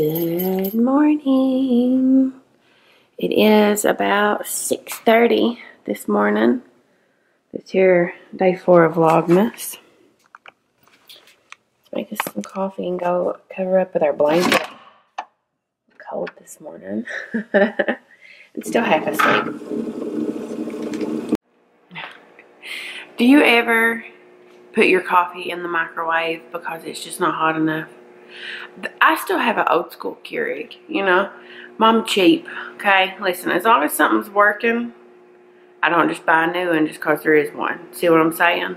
Good morning. It is about 6.30 this morning. It's here, day four of Vlogmas. Let's make us some coffee and go cover up with our blanket. Cold this morning. and still half asleep. Do you ever put your coffee in the microwave because it's just not hot enough? I still have an old school Keurig, you know. Mom cheap, okay? Listen, as long as something's working, I don't just buy a new one just because there is one. See what I'm saying?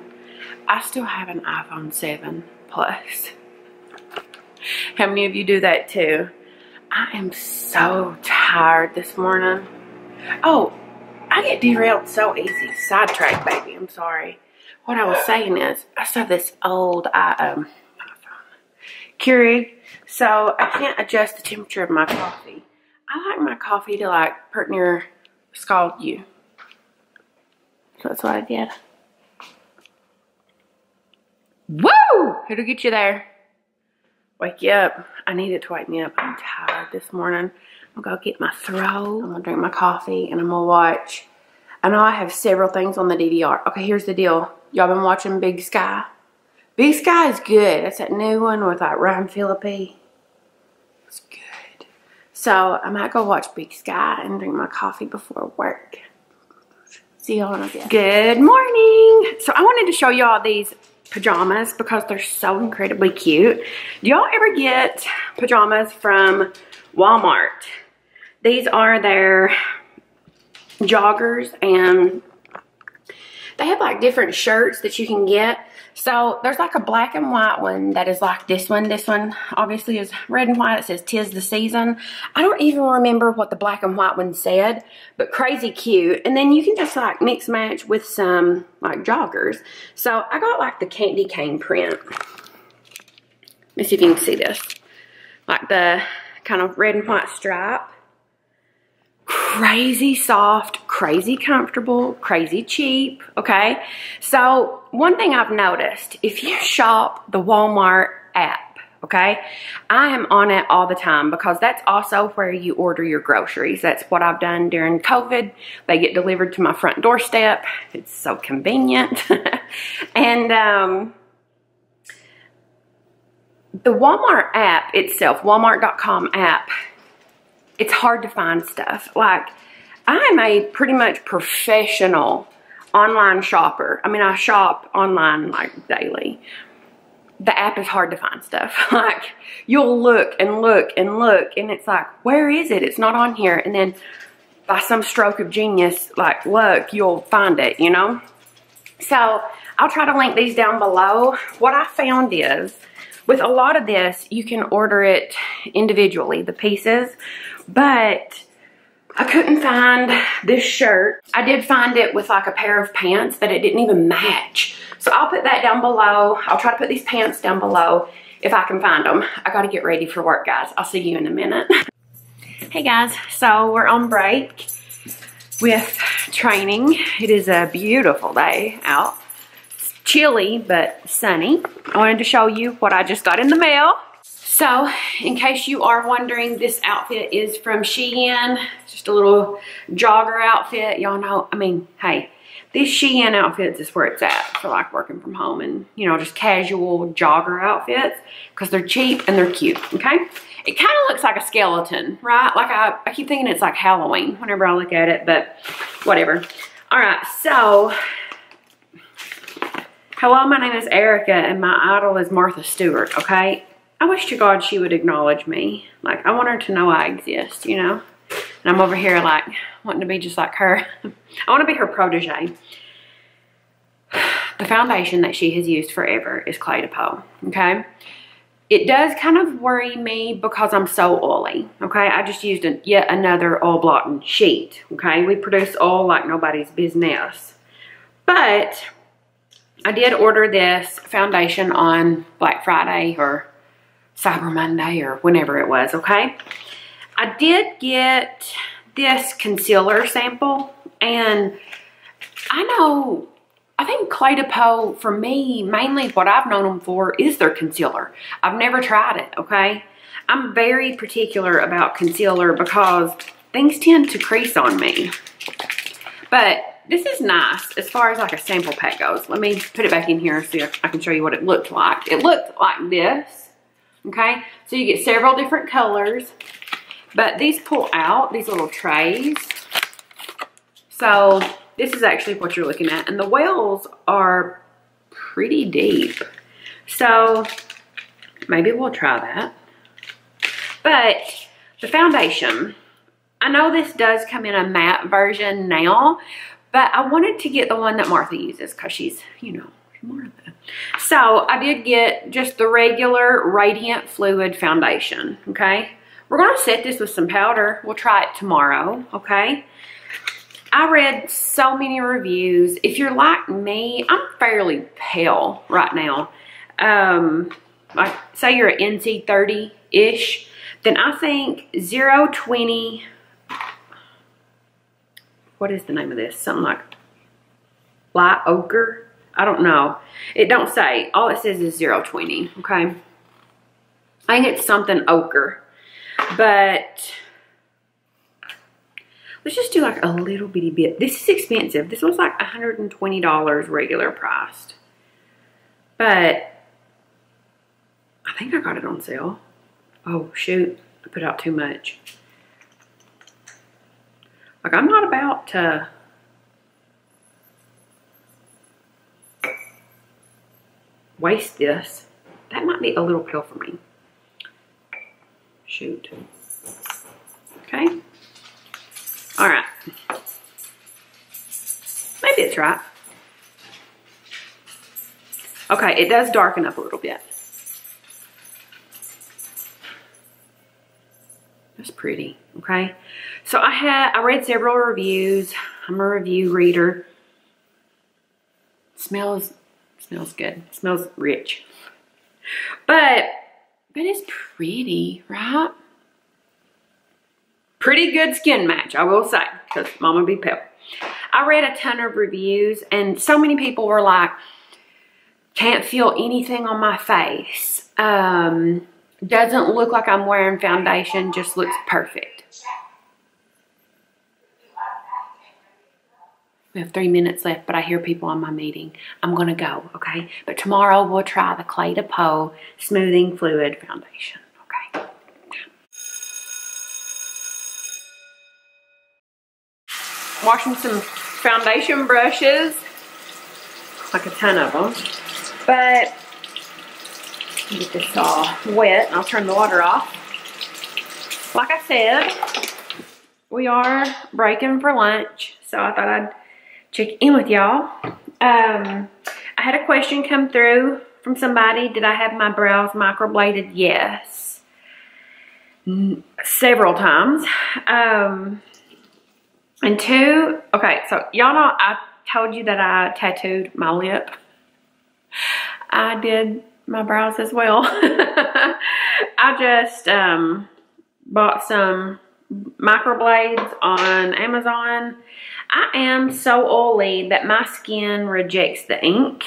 I still have an iPhone 7 Plus. How many of you do that too? I am so tired this morning. Oh, I get derailed so easy. Sidetrack, baby. I'm sorry. What I was saying is, I saw this old um, Keurig, so I can't adjust the temperature of my coffee. I like my coffee to like pert near scald you. So that's what I did. Woo! It'll get you there. Wake you up. I need it to wake me up. I'm tired this morning. I'm gonna go get my throw. I'm gonna drink my coffee and I'm gonna watch. I know I have several things on the DVR. Okay, here's the deal. Y'all been watching Big Sky? Big Sky is good. That's that new one with like Ryan Phillippe. It's good. So I might go watch Big Sky and drink my coffee before work. See y'all in a bit. Good morning. So I wanted to show y'all these pajamas because they're so incredibly cute. Do y'all ever get pajamas from Walmart? These are their joggers and they have like different shirts that you can get. So there's like a black and white one that is like this one. This one obviously is red and white. It says tis the season. I don't even remember what the black and white one said, but crazy cute. And then you can just like mix match with some like joggers. So I got like the candy cane print. Let me see if you can see this. Like the kind of red and white stripe crazy soft, crazy comfortable, crazy cheap, okay? So one thing I've noticed, if you shop the Walmart app, okay? I am on it all the time because that's also where you order your groceries. That's what I've done during COVID. They get delivered to my front doorstep. It's so convenient. and um, the Walmart app itself, walmart.com app, it's hard to find stuff. Like, I'm a pretty much professional online shopper. I mean, I shop online like daily. The app is hard to find stuff. like, you'll look and look and look, and it's like, where is it? It's not on here. And then by some stroke of genius, like luck, you'll find it, you know? So, I'll try to link these down below. What I found is, with a lot of this, you can order it individually, the pieces, but I couldn't find this shirt. I did find it with like a pair of pants that it didn't even match. So I'll put that down below. I'll try to put these pants down below if I can find them. I gotta get ready for work, guys. I'll see you in a minute. hey guys, so we're on break with training. It is a beautiful day out. It's chilly, but sunny. I wanted to show you what I just got in the mail. So, in case you are wondering, this outfit is from Shein. Just a little jogger outfit. Y'all know, I mean, hey, these Shein outfits is where it's at for like working from home and, you know, just casual jogger outfits because they're cheap and they're cute, okay? It kind of looks like a skeleton, right? Like I, I keep thinking it's like Halloween whenever I look at it, but whatever. All right, so hello, my name is Erica and my idol is Martha Stewart, okay? I wish to God she would acknowledge me. Like, I want her to know I exist, you know? And I'm over here, like, wanting to be just like her. I want to be her protege. The foundation that she has used forever is Clé de Peau, okay? It does kind of worry me because I'm so oily, okay? I just used a, yet another oil blotting sheet, okay? We produce oil like nobody's business. But I did order this foundation on Black Friday or Cyber Monday or whenever it was, okay? I did get this concealer sample and I know I think Clé de Peau, for me, mainly what I've known them for is their concealer. I've never tried it, okay? I'm very particular about concealer because things tend to crease on me. But this is nice as far as like a sample pack goes. Let me put it back in here and see if I can show you what it looked like. It looked like this, okay? So you get several different colors, but these pull out, these little trays. So this is actually what you're looking at. And the wells are pretty deep. So maybe we'll try that. But the foundation, I know this does come in a matte version now, but I wanted to get the one that Martha uses because she's, you know, Martha. So I did get just the regular Radiant Fluid Foundation, okay? We're going to set this with some powder. We'll try it tomorrow, okay? I read so many reviews. If you're like me, I'm fairly pale right now. Um, like say you're an NC 30-ish, then I think 020, what is the name of this? Something like light ochre. I don't know. It don't say. All it says is 020, okay? I think it's something ochre. But let's just do like a little bitty bit. This is expensive. This was like $120 regular priced. But I think I got it on sale. Oh, shoot. I put out too much. Like, I'm not about to... waste this. That might be a little pill for me. Shoot. Okay. All right. Maybe it's right. Okay, it does darken up a little bit. That's pretty, okay? So I had, I read several reviews. I'm a review reader. Smells, smells good. Smells rich. But, but it's pretty, right? Pretty good skin match, I will say, because mama be pale. I read a ton of reviews and so many people were like, can't feel anything on my face. Um, doesn't look like I'm wearing foundation, just looks perfect. We have three minutes left, but I hear people on my meeting. I'm going to go, okay? But tomorrow we'll try the Clé de Peau Smoothing Fluid Foundation, okay? Washing some foundation brushes, like a ton of them. But get this all wet and I'll turn the water off. Like I said, we are breaking for lunch, so I thought I'd check in with y'all. Um, I had a question come through from somebody. Did I have my brows microbladed? Yes. several times. Um, and two, okay, so y'all know I told you that I tattooed my lip. I did my brows as well. I just um, bought some microblades on Amazon. I am so oily that my skin rejects the ink.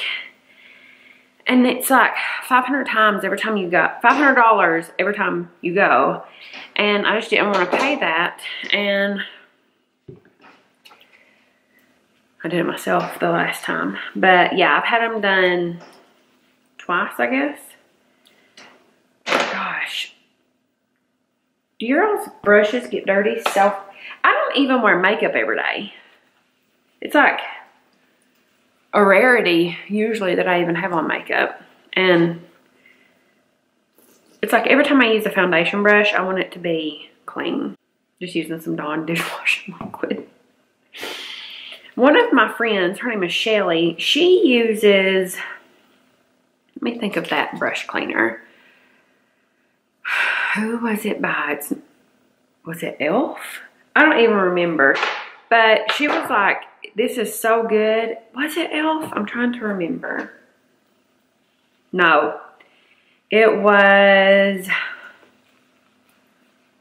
And it's like 500 times every time you go, $500 every time you go. And I just didn't want to pay that. And I did it myself the last time. But yeah, I've had them done twice, I guess. Gosh. Do your brushes get dirty? So, I don't even wear makeup every day. It's like a rarity, usually, that I even have on makeup. And it's like every time I use a foundation brush, I want it to be clean. Just using some Dawn dishwashing liquid. One of my friends, her name is Shelly, she uses let me think of that brush cleaner. Who was it by? It's, was it Elf? I don't even remember. But she was like, this is so good. Was it Elf? I'm trying to remember. No. It was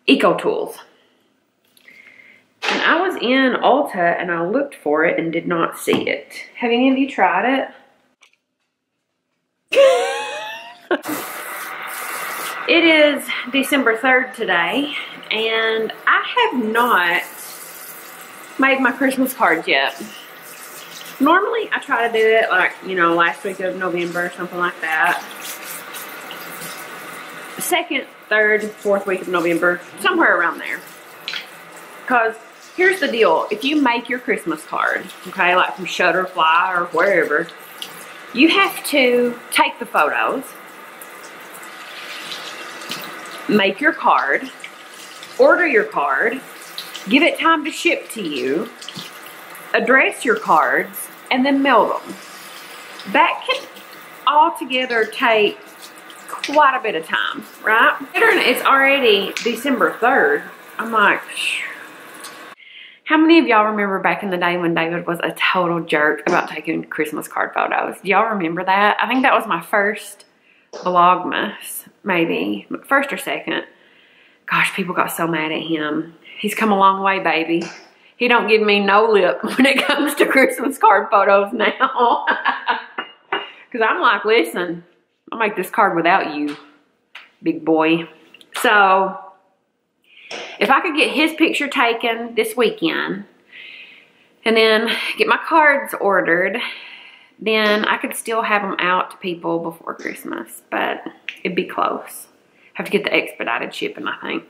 Eco Tools. And I was in Ulta and I looked for it and did not see it. Have any of you tried it? it is December 3rd today and I have not made my Christmas cards yet. Normally I try to do it like, you know, last week of November something like that. Second, third, fourth week of November, somewhere around there. Because here's the deal. If you make your Christmas card, okay, like from Shutterfly or wherever, you have to take the photos, make your card, order your card, give it time to ship to you, address your cards, and then mail them. That can altogether take quite a bit of time, right? It's already December 3rd. I'm like, how many of y'all remember back in the day when David was a total jerk about taking Christmas card photos? Do y'all remember that? I think that was my first Vlogmas, maybe. First or second. Gosh, people got so mad at him. He's come a long way, baby. He don't give me no lip when it comes to Christmas card photos now. Because I'm like, listen, I'll make this card without you, big boy. So, if I could get his picture taken this weekend, and then get my cards ordered, then I could still have them out to people before Christmas, but it'd be close. Have to get the expedited shipping, I think.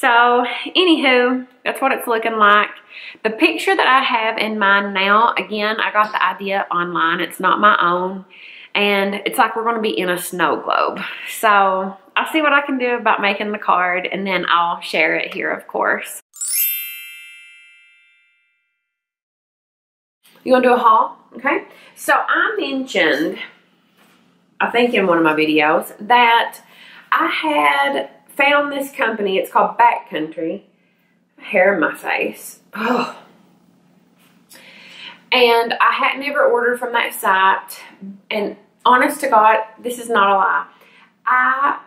So, anywho, that's what it's looking like. The picture that I have in mind now, again, I got the idea online. It's not my own. And it's like we're going to be in a snow globe. So, I'll see what I can do about making the card and then I'll share it here, of course. You want to do a haul? Okay. So, I mentioned, I think in one of my videos, that I had found this company. It's called Backcountry. Hair in my face. Oh. And I had never ordered from that site. And honest to God, this is not a lie. I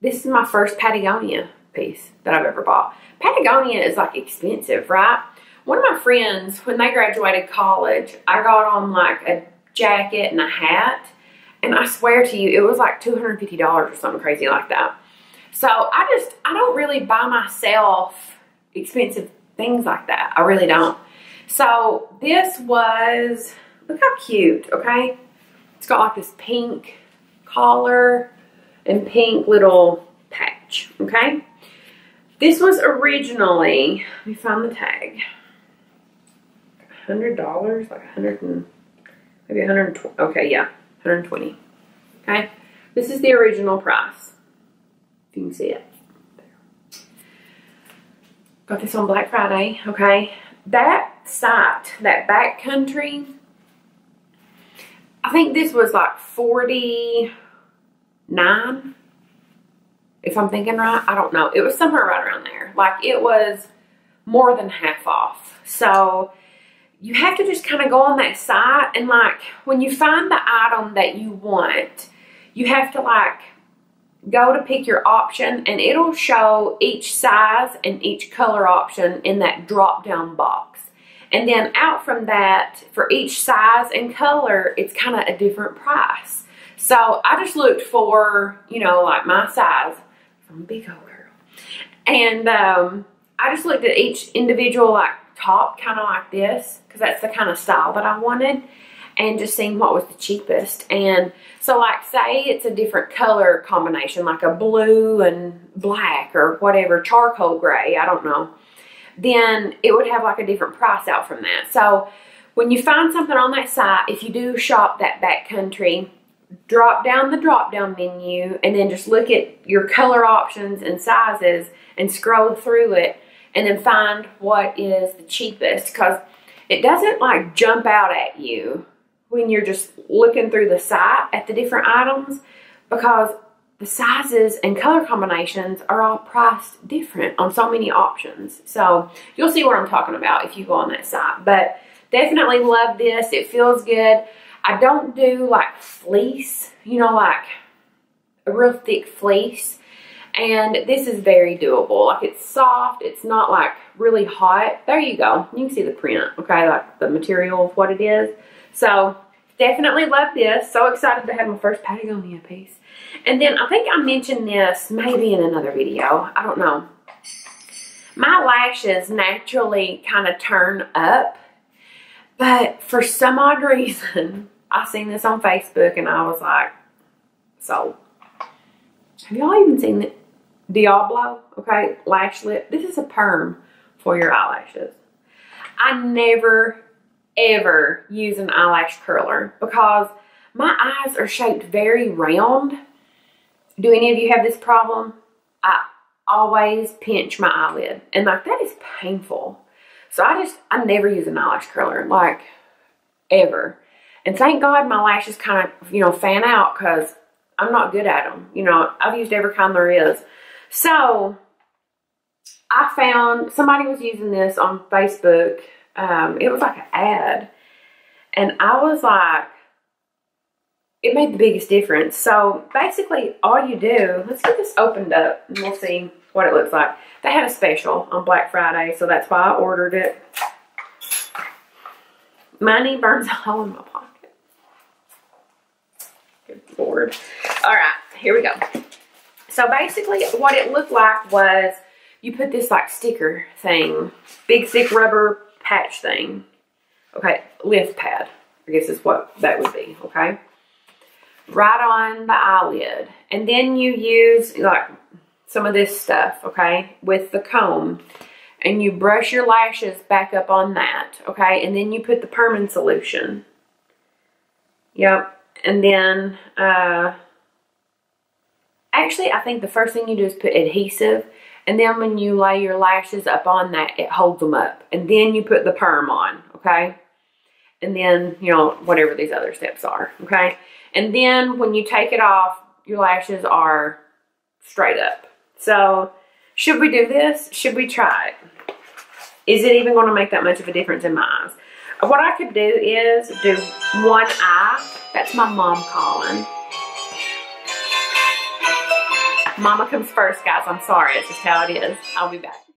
this is my first Patagonia piece that I've ever bought. Patagonia is like expensive, right? One of my friends, when they graduated college, I got on like a jacket and a hat. And I swear to you, it was like $250 or something crazy like that. So I just, I don't really buy myself expensive things like that. I really don't. So this was, look how cute, okay? It's got like this pink collar and pink little patch, okay? This was originally, let me find the tag, $100, like 100 and, maybe 120, okay, yeah, 120, okay? This is the original price you can see it. Got this on Black Friday, okay? That site, that backcountry, I think this was like 49 if I'm thinking right. I don't know. It was somewhere right around there. Like it was more than half off. So you have to just kind of go on that site and like when you find the item that you want, you have to like go to pick your option and it'll show each size and each color option in that drop down box. And then out from that, for each size and color, it's kind of a different price. So I just looked for, you know, like my size. I'm a big old girl. And um, I just looked at each individual like top kind of like this because that's the kind of style that I wanted and just seeing what was the cheapest. And so like say it's a different color combination, like a blue and black or whatever, charcoal gray, I don't know, then it would have like a different price out from that. So when you find something on that site, if you do shop that backcountry, drop down the drop down menu and then just look at your color options and sizes and scroll through it and then find what is the cheapest because it doesn't like jump out at you when you're just looking through the site at the different items because the sizes and color combinations are all priced different on so many options. So you'll see what I'm talking about if you go on that site. But definitely love this. It feels good. I don't do like fleece, you know, like a real thick fleece. And this is very doable. Like it's soft. It's not like really hot. There you go. You can see the print, okay? Like the material of what it is. So definitely love this. So excited to have my first Patagonia piece. And then I think I mentioned this maybe in another video. I don't know. My lashes naturally kind of turn up. But for some odd reason, I seen this on Facebook and I was like, so have y'all even seen the Diablo? Okay, lash lift. This is a perm for your eyelashes. I never ever use an eyelash curler because my eyes are shaped very round. Do any of you have this problem? I always pinch my eyelid and like that is painful. So I just, I never use an eyelash curler, like ever. And thank God my lashes kind of, you know, fan out because I'm not good at them. You know, I've used every kind there is. So I found somebody was using this on Facebook. Um, it was like an ad. And I was like, it made the biggest difference. So basically, all you do, let's get this opened up and we'll see what it looks like. They had a special on Black Friday, so that's why I ordered it. Money burns a hole in my pocket. Good Lord. All right, here we go. So basically, what it looked like was you put this like sticker thing, big thick rubber patch thing. Okay, lift pad, I guess is what that would be, okay? Right on the eyelid. And then you use like some of this stuff, okay, with the comb. And you brush your lashes back up on that, okay? And then you put the permanent solution. Yep. And then, uh, actually, I think the first thing you do is put adhesive. And then when you lay your lashes up on that, it holds them up. And then you put the perm on, okay? And then, you know, whatever these other steps are, okay? And then when you take it off, your lashes are straight up. So, should we do this? Should we try it? Is it even going to make that much of a difference in my eyes? What I could do is do one eye. That's my mom calling. Mama comes first, guys. I'm sorry. It's just how it is. I'll be back.